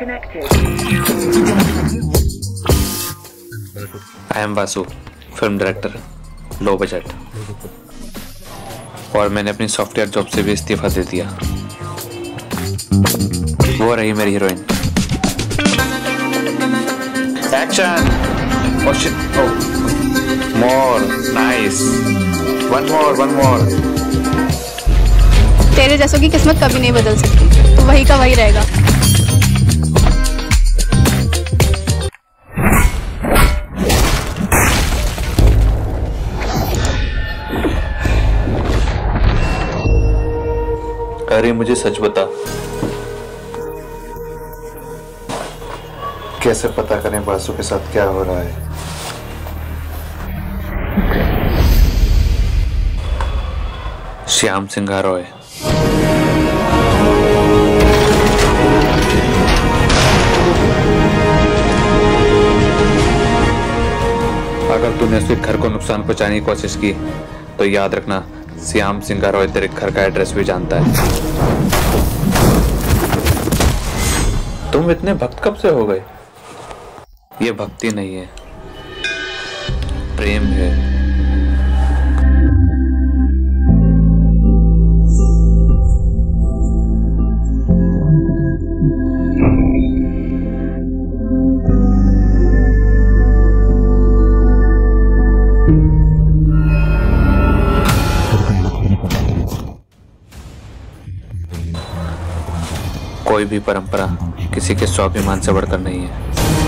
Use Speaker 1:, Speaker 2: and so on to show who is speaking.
Speaker 1: connected.
Speaker 2: I am Basu film director low budget और मैंने अपनी सॉफ्टवेयर जॉब से भी इस्तीफा दे दिया। वो रही मेरी heroine action oh shit. Oh. More. Nice. One more one more.
Speaker 3: तेरे जैसों की किस्मत कभी नहीं बदल सकती। तो वही का वही रहेगा।
Speaker 2: अरे मुझे सच बता।
Speaker 4: कैसे पता करें बासु के साथ क्या हो रहा है?
Speaker 2: श्याम सिंघा रॉय अगर तूने उसके घर को नुकसान पहुँचाने की कोशिश की तो याद रखना श्याम सिंह का रोहित घर का एड्रेस भी जानता है। तुम इतने भक्त कब से हो गए? ये भक्ति नहीं है। प्रेम है। कोई भी परंपरा किसी के स्वाभिमान से बढ़कर नहीं है।